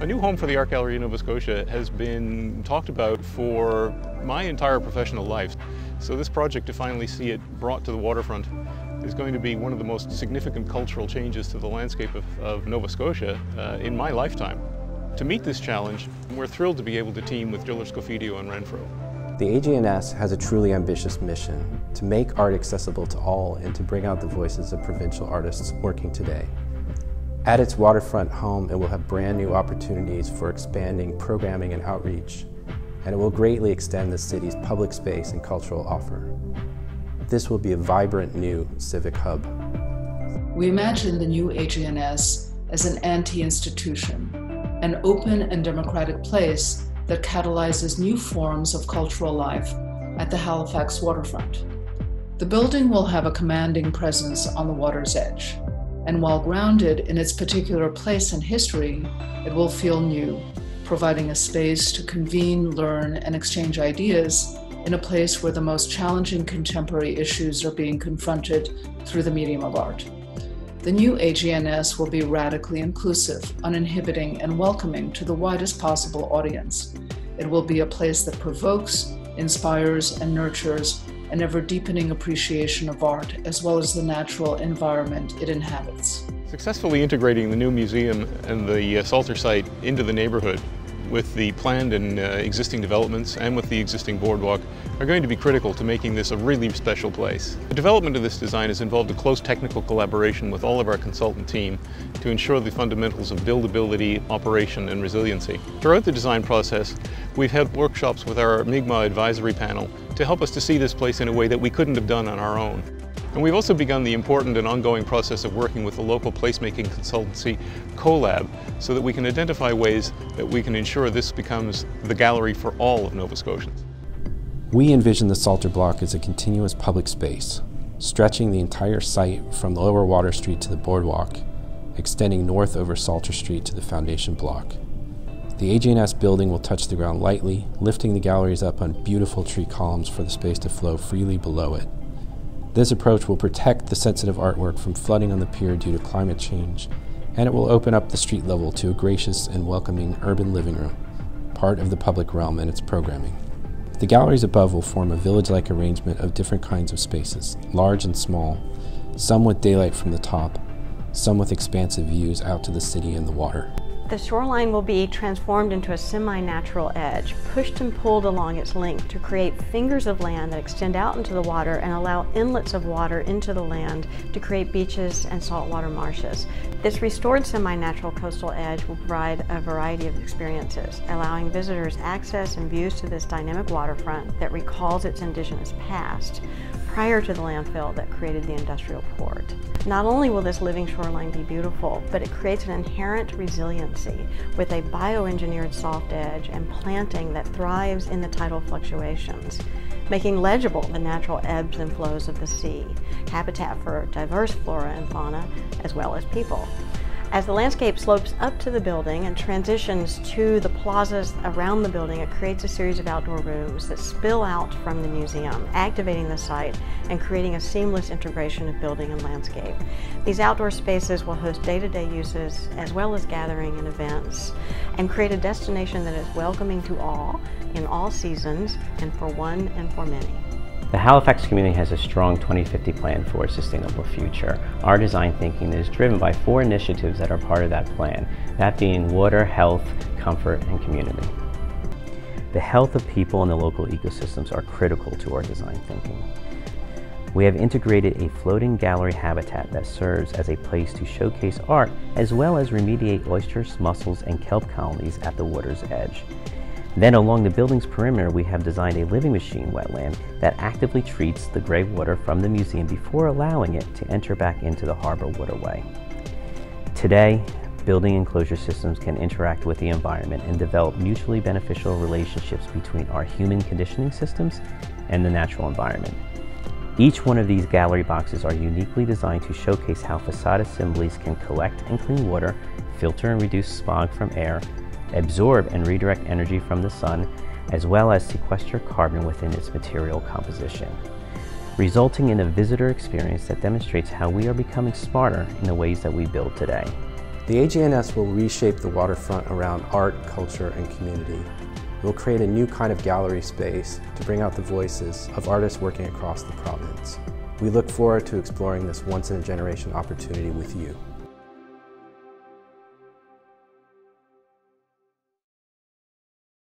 A new home for the Art Gallery in Nova Scotia has been talked about for my entire professional life. So this project to finally see it brought to the waterfront is going to be one of the most significant cultural changes to the landscape of, of Nova Scotia uh, in my lifetime. To meet this challenge, we're thrilled to be able to team with Diller Scofidio and Renfro. The AGNS has a truly ambitious mission to make art accessible to all and to bring out the voices of provincial artists working today. At its waterfront home, it will have brand new opportunities for expanding programming and outreach, and it will greatly extend the city's public space and cultural offer. This will be a vibrant new civic hub. We imagine the new AGNS as an anti-institution, an open and democratic place that catalyzes new forms of cultural life at the Halifax waterfront. The building will have a commanding presence on the water's edge, and while grounded in its particular place and history, it will feel new, providing a space to convene, learn, and exchange ideas in a place where the most challenging contemporary issues are being confronted through the medium of art. The new AGNS will be radically inclusive, uninhibiting, and welcoming to the widest possible audience. It will be a place that provokes, inspires, and nurtures an ever deepening appreciation of art, as well as the natural environment it inhabits. Successfully integrating the new museum and the uh, Salter site into the neighborhood with the planned and uh, existing developments and with the existing boardwalk are going to be critical to making this a really special place. The development of this design has involved a close technical collaboration with all of our consultant team to ensure the fundamentals of buildability, operation and resiliency. Throughout the design process, we've had workshops with our Mi'kmaq advisory panel to help us to see this place in a way that we couldn't have done on our own. And we've also begun the important and ongoing process of working with the local placemaking consultancy CoLab so that we can identify ways that we can ensure this becomes the gallery for all of Nova Scotians. We envision the Salter Block as a continuous public space, stretching the entire site from the lower Water Street to the boardwalk, extending north over Salter Street to the foundation block. The AGNS building will touch the ground lightly, lifting the galleries up on beautiful tree columns for the space to flow freely below it. This approach will protect the sensitive artwork from flooding on the pier due to climate change, and it will open up the street level to a gracious and welcoming urban living room, part of the public realm and its programming. The galleries above will form a village-like arrangement of different kinds of spaces, large and small, some with daylight from the top, some with expansive views out to the city and the water. The shoreline will be transformed into a semi-natural edge, pushed and pulled along its length to create fingers of land that extend out into the water and allow inlets of water into the land to create beaches and saltwater marshes. This restored semi-natural coastal edge will provide a variety of experiences, allowing visitors access and views to this dynamic waterfront that recalls its indigenous past, prior to the landfill that created the industrial port. Not only will this living shoreline be beautiful, but it creates an inherent resiliency with a bioengineered soft edge and planting that thrives in the tidal fluctuations, making legible the natural ebbs and flows of the sea, habitat for diverse flora and fauna, as well as people. As the landscape slopes up to the building and transitions to the plazas around the building, it creates a series of outdoor rooms that spill out from the museum, activating the site and creating a seamless integration of building and landscape. These outdoor spaces will host day-to-day -day uses as well as gathering and events and create a destination that is welcoming to all in all seasons and for one and for many. The Halifax community has a strong 2050 plan for a sustainable future. Our design thinking is driven by four initiatives that are part of that plan, that being water, health, comfort, and community. The health of people and the local ecosystems are critical to our design thinking. We have integrated a floating gallery habitat that serves as a place to showcase art as well as remediate oysters, mussels, and kelp colonies at the water's edge. Then along the building's perimeter, we have designed a living machine wetland that actively treats the gray water from the museum before allowing it to enter back into the harbor waterway. Today, building enclosure systems can interact with the environment and develop mutually beneficial relationships between our human conditioning systems and the natural environment. Each one of these gallery boxes are uniquely designed to showcase how facade assemblies can collect and clean water, filter and reduce smog from air, absorb and redirect energy from the sun, as well as sequester carbon within its material composition, resulting in a visitor experience that demonstrates how we are becoming smarter in the ways that we build today. The AGNS will reshape the waterfront around art, culture, and community. It will create a new kind of gallery space to bring out the voices of artists working across the province. We look forward to exploring this once-in-a-generation opportunity with you.